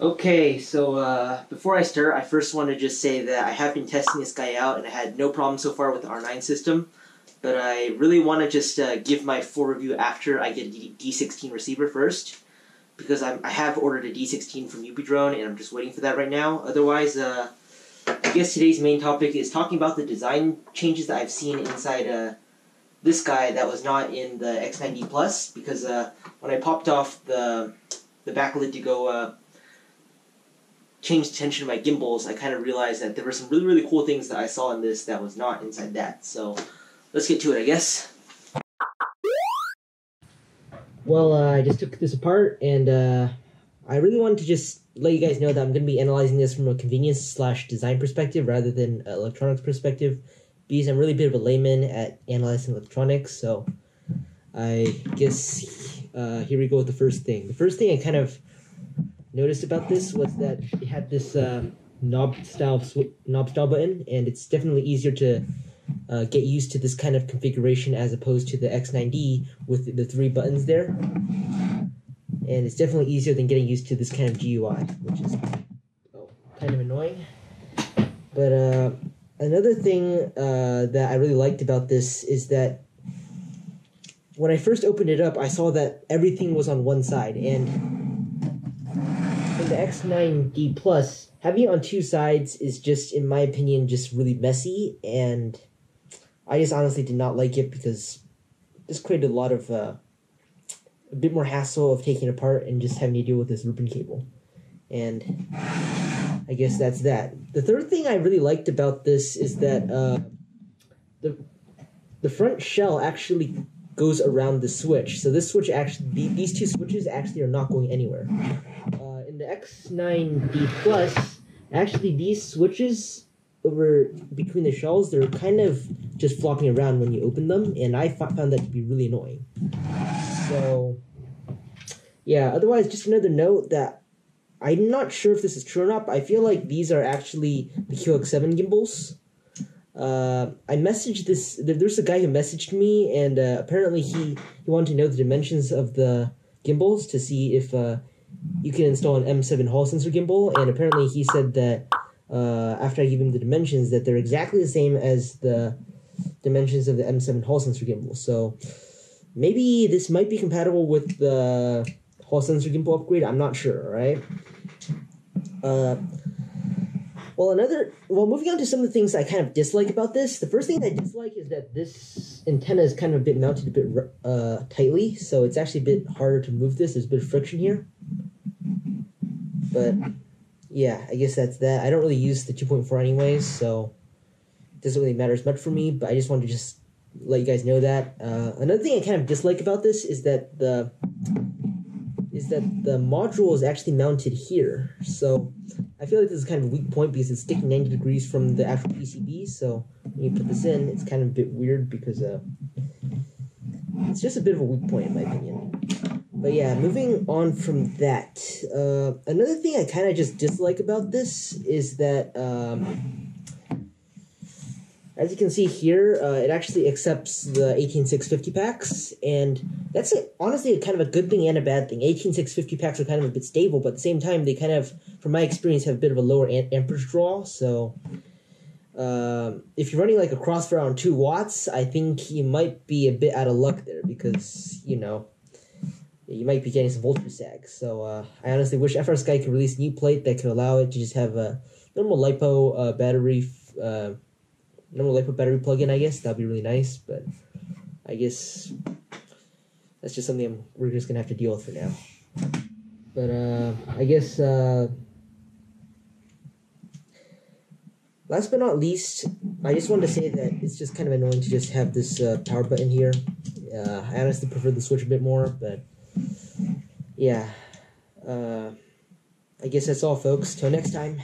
Okay, so uh, before I start, I first want to just say that I have been testing this guy out and I had no problem so far with the R9 system. But I really want to just uh, give my full review after I get a D- D16 receiver first. Because I'm, I have ordered a D16 from UPDrone and I'm just waiting for that right now. Otherwise, uh, I guess today's main topic is talking about the design changes that I've seen inside uh, this guy that was not in the X9D Plus. Because uh, when I popped off the, the back lid to go changed tension my gimbals, I kind of realized that there were some really, really cool things that I saw in this that was not inside that. So let's get to it, I guess. Well, uh, I just took this apart, and uh, I really wanted to just let you guys know that I'm going to be analyzing this from a convenience slash design perspective rather than electronics perspective, because I'm really a bit of a layman at analyzing electronics. So I guess uh, here we go with the first thing. The first thing I kind of noticed about this was that it had this uh, knob style sw- knob style button, and it's definitely easier to uh, get used to this kind of configuration as opposed to the X9D with the three buttons there. And it's definitely easier than getting used to this kind of GUI, which is oh, kind of annoying. But uh, another thing uh, that I really liked about this is that when I first opened it up, I saw that everything was on one side, and the X9D Plus, having it on two sides is just, in my opinion, just really messy, and I just honestly did not like it because this created a lot of uh, a bit more hassle of taking apart and just having to deal with this ribbon cable, and I guess that's that. The third thing I really liked about this is that uh, the the front shell actually goes around the switch. So this switch actually, these two switches actually are not going anywhere. Uh, the X9D Plus, actually these switches over between the shells, they're kind of just flopping around when you open them, and I found that to be really annoying. So, yeah, otherwise, just another note that I'm not sure if this is true or not, but I feel like these are actually the QX7 gimbals. Uh, I messaged this. There's a guy who messaged me, and uh, apparently he, he wanted to know the dimensions of the gimbals to see if uh, you can install an M7 Hall sensor gimbal, and apparently he said that uh, after I give him the dimensions, that they're exactly the same as the dimensions of the M7 Hall sensor gimbal. So maybe this might be compatible with the Hall sensor gimbal upgrade. I'm not sure. Right. Uh, well, another. Well, moving on to some of the things I kind of dislike about this. The first thing I dislike is that this antenna is kind of a bit mounted a bit uh, tightly, so it's actually a bit harder to move this. There's a bit of friction here. But yeah, I guess that's that. I don't really use the 2.4 anyways, so it doesn't really matter as much for me. But I just wanted to just let you guys know that. Uh, another thing I kind of dislike about this is that the is that the module is actually mounted here. So I feel like this is kind of a weak point because it's sticking 90 degrees from the actual PCB. So when you put this in, it's kind of a bit weird because uh, it's just a bit of a weak point in my opinion. But yeah, moving on from that, uh, another thing I kind of just dislike about this is that, um, as you can see here, uh, it actually accepts the 18650 packs, and that's a, honestly a kind of a good thing and a bad thing. 18650 packs are kind of a bit stable, but at the same time, they kind of, from my experience, have a bit of a lower amperage draw, so um, if you're running like a crossfire on 2 watts, I think you might be a bit out of luck there because, you know, you might be getting some voltage sag. So uh, I honestly wish FrSky could release a new plate that could allow it to just have a normal lipo uh, battery, uh, normal lipo battery plug-in. I guess that'd be really nice. But I guess that's just something I'm, we're just gonna have to deal with for now. But uh, I guess uh, last but not least, I just wanted to say that it's just kind of annoying to just have this uh, power button here. Uh, I honestly prefer the switch a bit more, but yeah. Uh, I guess that's all, folks. Till next time.